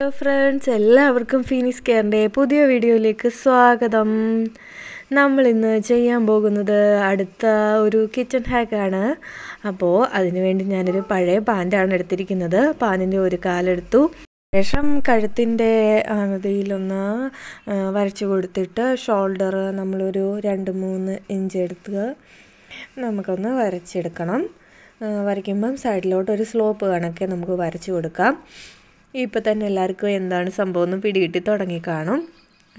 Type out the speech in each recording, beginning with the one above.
Hello friends എല്ലാവർക്കും Phoenix കെയറിന്റെ പുതിയ വീഡിയോയിലേക്ക് സ്വാഗതം. നമ്മൾ ഇന്ന് ചെയ്യാൻ പോകുന്നത് അടുത്ത ഒരു കിച്ചൺ ഹാക്കാണ് അപ്പോൾ അതിനുവേണ്ടി ഞാനൊരു പഴയ പാന്റാണ് എടുത്തിരിക്കുന്നത്. പാനിന്റെ ഒരു കാലെടുത്തു. ശേഷം കഴുത്തിന്റെ അതിലൊന്ന് വരച്ചു കൊടുത്തിട്ട് ഷോൾഡർ നമ്മളൊരു രണ്ട് മൂന്ന് ഇഞ്ച് എടുത്ത് നമുക്കൊന്ന് വരച്ചെടുക്കണം. വരയ്ക്കുമ്പം സൈഡിലോട്ട് ഒരു സ്ലോപ്പ് കണക്കെ നമുക്ക് വരച്ചു കൊടുക്കാം. ഇപ്പം തന്നെ എല്ലാവർക്കും എന്താണ് സംഭവം എന്ന് പിടികിട്ടി തുടങ്ങി കാണും.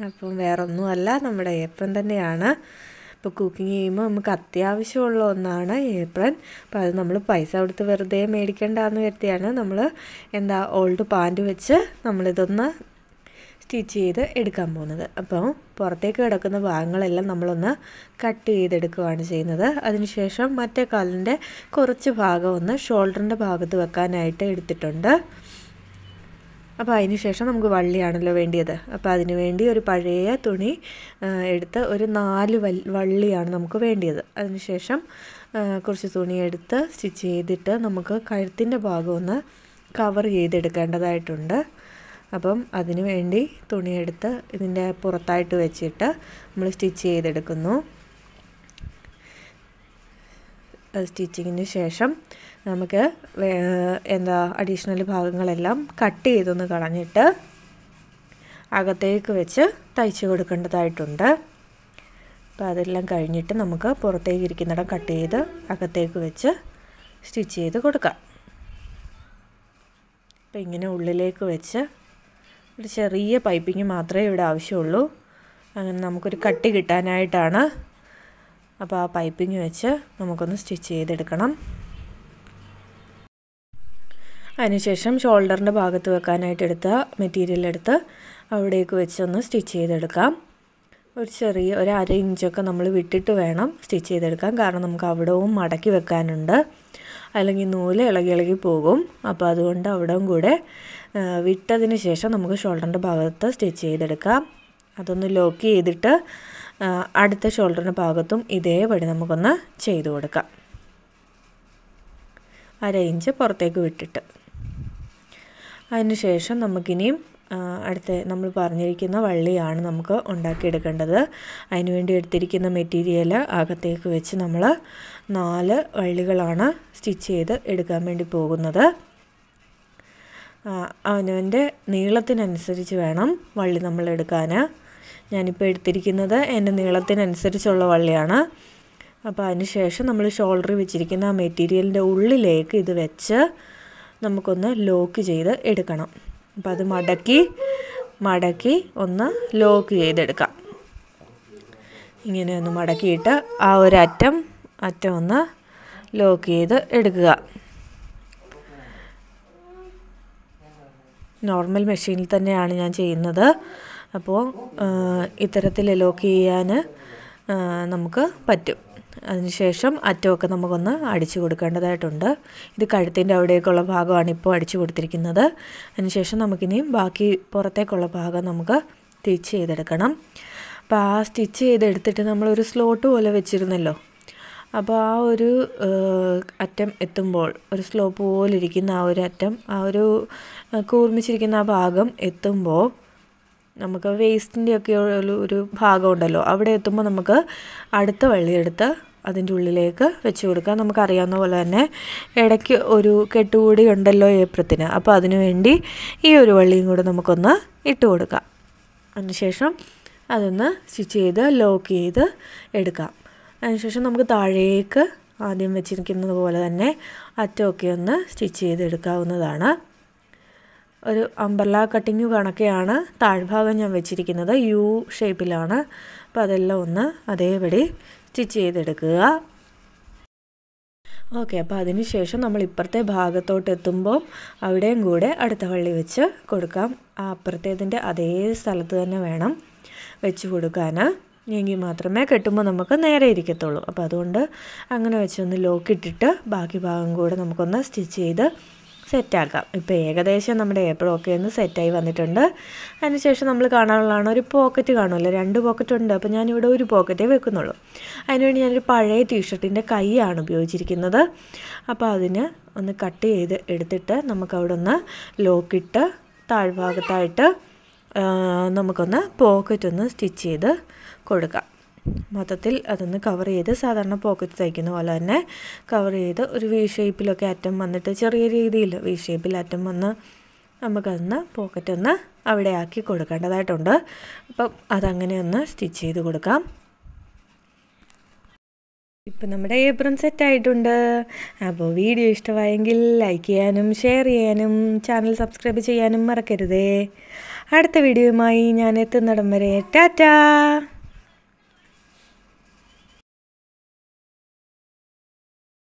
അപ്പം വേറൊന്നുമല്ല നമ്മുടെ ഏപ്രൻ തന്നെയാണ്. ഇപ്പോൾ കുക്കിംഗ് ചെയ്യുമ്പോൾ നമുക്ക് അത്യാവശ്യമുള്ള ഒന്നാണ് ഏപ്രൻ. അപ്പോൾ അത് നമ്മൾ പൈസ കൊടുത്ത് വെറുതെ മേടിക്കേണ്ടെന്ന് കരുതിയാണ് നമ്മൾ എന്താ ഓൾഡ് പാന്റ് വെച്ച് നമ്മളിതൊന്ന് സ്റ്റിച്ച് ചെയ്ത് എടുക്കാൻ പോകുന്നത്. അപ്പോൾ പുറത്തേക്ക് കിടക്കുന്ന ഭാഗങ്ങളെല്ലാം നമ്മളൊന്ന് കട്ട് ചെയ്തെടുക്കുകയാണ് ചെയ്യുന്നത്. അതിനുശേഷം മറ്റേ കാലിന്റെ കുറച്ച് ഭാഗം ഒന്ന് ഷോൾഡറിന്റെ ഭാഗത്ത് വെക്കാനായിട്ട് എടുത്തിട്ടുണ്ട്. അപ്പോൾ അതിന് ശേഷം നമുക്ക് വള്ളിയാണല്ലോ വേണ്ടിയത്. അപ്പോൾ അതിന് വേണ്ടി ഒരു പഴയ തുണി എടുത്ത് ഒരു നാല് വള്ളിയാണ് നമുക്ക് വേണ്ടിയത്. അതിനുശേഷം കുറച്ച് തുണി എടുത്ത് സ്റ്റിച്ച് ചെയ്തിട്ട് നമുക്ക് കഴുത്തിന്റെ ഭാഗം ഒന്ന് കവർ ചെയ്തെടുക്കേണ്ടതായിട്ടുണ്ട്. അപ്പം അതിന് വേണ്ടി തുണിയെടുത്ത് ഇതിന്റെ പുറത്തായിട്ട് വെച്ചിട്ട് നമ്മൾ സ്റ്റിച്ച് ചെയ്തെടുക്കുന്നു. സ്റ്റിച്ചിങ്ങിന് ശേഷം നമുക്ക് എന്താ അഡീഷണൽ ഭാഗങ്ങളെല്ലാം കട്ട് ചെയ്തൊന്ന് കളഞ്ഞിട്ട് അകത്തേക്ക് വെച്ച് തയ്ച്ച് കൊടുക്കേണ്ടതായിട്ടുണ്ട്. അപ്പോൾ അതെല്ലാം കഴിഞ്ഞിട്ട് നമുക്ക് പുറത്തേക്ക് ഇരിക്കുന്നിടം കട്ട് ചെയ്ത് അകത്തേക്ക് വെച്ച് സ്റ്റിച്ച് ചെയ്ത് കൊടുക്കാം. അപ്പോൾ ഇങ്ങനെ ഉള്ളിലേക്ക് വെച്ച് ഒരു ചെറിയ പൈപ്പിങ് മാത്രമേ ഇവിടെ ആവശ്യമുള്ളൂ. അങ്ങനെ നമുക്കൊരു കട്ടി കിട്ടാനായിട്ടാണ്. അപ്പോൾ ആ പൈപ്പിങ് വെച്ച് നമുക്കൊന്ന് സ്റ്റിച്ച് ചെയ്തെടുക്കണം. അതിനുശേഷം ഷോൾഡറിന്റെ ഭാഗത്ത് വെക്കാനായിട്ട് എടുത്ത മെറ്റീരിയൽ എടുത്ത് അവിടേക്ക് വെച്ചൊന്ന് സ്റ്റിച്ച് ചെയ്തെടുക്കാം. ഒരു ചെറിയ ഒരു അര ഇഞ്ചൊക്കെ നമ്മൾ വിട്ടിട്ട് വേണം സ്റ്റിച്ച് ചെയ്തെടുക്കാൻ. കാരണം നമുക്ക് അവിടവും മടക്കി വെക്കാനുണ്ട്. അല്ലെങ്കിൽ നൂൽ ഇളകി ഇളകി പോകും. അപ്പോൾ അതുകൊണ്ട് അവിടവും കൂടെ വിട്ടതിന് ശേഷം നമുക്ക് ഷോൾഡറിന്റെ ഭാഗത്ത് സ്റ്റിച്ച് ചെയ്തെടുക്കാം. അതൊന്ന് ലോക്ക് ചെയ്തിട്ട് അടുത്ത ഷോൾഡറിന്റെ ഭാഗത്തും ഇതേപടി നമുക്കൊന്ന് ചെയ്തു കൊടുക്കാം. അര ഇഞ്ച് പുറത്തേക്ക് വിട്ടിട്ട്. അതിനുശേഷം നമുക്കിനിയും അടുത്ത നമ്മൾ പറഞ്ഞിരിക്കുന്ന വള്ളിയാണ് നമുക്ക് ഉണ്ടാക്കിയെടുക്കേണ്ടത്. അതിനുവേണ്ടി എടുത്തിരിക്കുന്ന മെറ്റീരിയൽ അകത്തേക്ക് വെച്ച് നമ്മൾ നാല് വള്ളികളാണ് സ്റ്റിച്ച് ചെയ്ത് എടുക്കാൻ വേണ്ടി പോകുന്നത്. അവനവന്റെ നീളത്തിനനുസരിച്ച് വേണം വള്ളി നമ്മൾ എടുക്കാൻ. ഞാനിപ്പോൾ എടുത്തിരിക്കുന്നത് എന്റെ നീളത്തിനനുസരിച്ചുള്ള വള്ളിയാണ്. അപ്പോൾ അതിന് ശേഷം നമ്മൾ ഷോൾഡർ വെച്ചിരിക്കുന്ന ആ മെറ്റീരിയലിന്റെ ഉള്ളിലേക്ക് ഇത് വെച്ച് നമുക്കൊന്ന് ലോക്ക് ചെയ്ത് എടുക്കണം. അപ്പം അത് മടക്കി മടക്കി ഒന്ന് ലോക്ക് ചെയ്തെടുക്കാം. ഇങ്ങനെ ഒന്ന് മടക്കിയിട്ട് ആ ഒരു അറ്റം അറ്റം ഒന്ന് ലോക്ക് ചെയ്ത് എടുക്കുക. നോർമൽ മെഷീനിൽ തന്നെയാണ് ഞാൻ ചെയ്യുന്നത്. അപ്പോൾ ഇത്തരത്തിൽ ലോക്ക് ചെയ്യാൻ നമുക്ക് പറ്റും. അതിനുശേഷം അറ്റമൊക്കെ നമുക്കൊന്ന് അടിച്ചു കൊടുക്കേണ്ടതായിട്ടുണ്ട്. ഇത് കഴുത്തിന്റെ അവിടേക്കുള്ള ഭാഗമാണ് ഇപ്പോൾ അടിച്ചു കൊടുത്തിരിക്കുന്നത്. അതിനുശേഷം നമുക്കിനിയും ബാക്കി പുറത്തേക്കുള്ള ഭാഗം നമുക്ക് സ്റ്റിച്ച് ചെയ്തെടുക്കണം. അപ്പോൾ ആ സ്റ്റിച്ച് ചെയ്തെടുത്തിട്ട് നമ്മളൊരു സ്ലോട്ട് പോലെ വെച്ചിരുന്നല്ലോ. അപ്പോൾ ആ ഒരു അറ്റം എത്തുമ്പോൾ ഒരു സ്ലോപ്പ് പോലെ ഇരിക്കുന്ന ആ ഒരു അറ്റം ആ ഒരു കൂർമിച്ചിരിക്കുന്ന ആ ഭാഗം എത്തുമ്പോൾ നമുക്ക് വേസ്റ്റിന്റെ ഒക്കെ ഒരു ഭാഗം ഉണ്ടല്ലോ അവിടെ എത്തുമ്പോൾ നമുക്ക് അടുത്ത വള്ളിയെടുത്ത് അതിന്റെ ഉള്ളിലേക്ക് വെച്ച് കൊടുക്കാം നമുക്കറിയാവുന്ന പോലെ തന്നെ ഇടയ്ക്ക് ഒരു കെട്ടുകൂടി ഉണ്ടല്ലോ ഏപ്രത്തിന് അപ്പോൾ അതിനു വേണ്ടി ഈ ഒരു വള്ളിയും കൂടെ നമുക്കൊന്ന് ഇട്ട് കൊടുക്കാം. അതിനുശേഷം അതൊന്ന് സ്റ്റിച്ച് ചെയ്ത് ലോക്ക് ചെയ്ത് എടുക്കാം. അതിനുശേഷം നമുക്ക് താഴേക്ക് ആദ്യം വെച്ചിരിക്കുന്നത് പോലെ തന്നെ അറ്റമൊക്കെ ഒന്ന് സ്റ്റിച്ച് ചെയ്തെടുക്കാവുന്നതാണ്. ഒരു അമ്പർല കട്ടിങ് കണക്കെയാണ് താഴ്ഭാഗം ഞാൻ വെച്ചിരിക്കുന്നത്. യു ഷേപ്പിലാണ് അപ്പോൾ അതെല്ലാം ഒന്ന് അതേപടി സ്റ്റിച്ച് ചെയ്തെടുക്കുക. ഓക്കെ അപ്പോൾ അതിന് ശേഷം നമ്മൾ ഇപ്പുറത്തെ ഭാഗത്തോട്ട് എത്തുമ്പോൾ അവിടെയും കൂടെ അടുത്ത വള്ളി വെച്ച് കൊടുക്കാം. അപ്പുറത്തേതിന്റെ അതേ സ്ഥലത്ത് തന്നെ വേണം വെച്ച് കൊടുക്കാൻ. എങ്കിൽ മാത്രമേ കെട്ടുമ്പോൾ നമുക്ക് നേരെ ഇരിക്കത്തുള്ളൂ. അപ്പോൾ അതുകൊണ്ട് അങ്ങനെ വെച്ചൊന്ന് ലോക്കിട്ടിട്ട് ബാക്കി ഭാഗം കൂടെ നമുക്കൊന്ന് സ്റ്റിച്ച് ചെയ്ത് സെറ്റാക്കാം. ഇപ്പോൾ ഏകദേശം നമ്മുടെ ഏപ്പിളൊക്കെ ഒന്ന് സെറ്റായി വന്നിട്ടുണ്ട്. അതിനുശേഷം നമ്മൾ കാണാനുള്ളതാണ് ഒരു പോക്കറ്റ് കാണുമല്ലോ? രണ്ട് പോക്കറ്റ് ഉണ്ട്. അപ്പോൾ ഞാനിവിടെ ഒരു പോക്കറ്റേ വെക്കുന്നുള്ളൂ. അതിനുവേണ്ടി ഞാനൊരു പഴയ ടീഷർട്ടിന്റെ കൈയാണ് ഉപയോഗിച്ചിരിക്കുന്നത്. അപ്പോൾ അതിന് ഒന്ന് കട്ട് ചെയ്ത് എടുത്തിട്ട് നമുക്കവിടെ ഒന്ന് ലോക്കിട്ട് താഴ്ഭാഗത്തായിട്ട് നമുക്കൊന്ന് പോക്കറ്റ് ഒന്ന് സ്റ്റിച്ച് ചെയ്ത് കൊടുക്കാം. മൊത്തത്തിൽ അതൊന്ന് കവർ ചെയ്ത് സാധാരണ പോക്കറ്റ് തയ്ക്കുന്ന പോലെ തന്നെ കവർ ചെയ്ത് ഒരു വി ഷേപ്പിലൊക്കെ അറ്റം വന്നിട്ട് ചെറിയ രീതിയിൽ വി ഷേപ്പിൽ അറ്റം വന്ന് നമുക്കതൊന്ന് പോക്കറ്റ് ഒന്ന് അവിടെ ആക്കി കൊടുക്കേണ്ടതായിട്ടുണ്ട്. അപ്പം അതങ്ങനെ ഒന്ന് സ്റ്റിച്ച് ചെയ്ത് കൊടുക്കാം. ഇപ്പം നമ്മുടെ ഏപ്രിൽ സെറ്റ് ആയിട്ടുണ്ട്. അപ്പോൾ വീഡിയോ ഇഷ്ടമായെങ്കിൽ ലൈക്ക് ചെയ്യാനും ഷെയർ ചെയ്യാനും ചാനൽ സബ്സ്ക്രൈബ് ചെയ്യാനും മറക്കരുതേ. അടുത്ത വീഡിയോയുമായി ഞാൻ എത്തുന്നിടം വരെ ടാറ്റാ!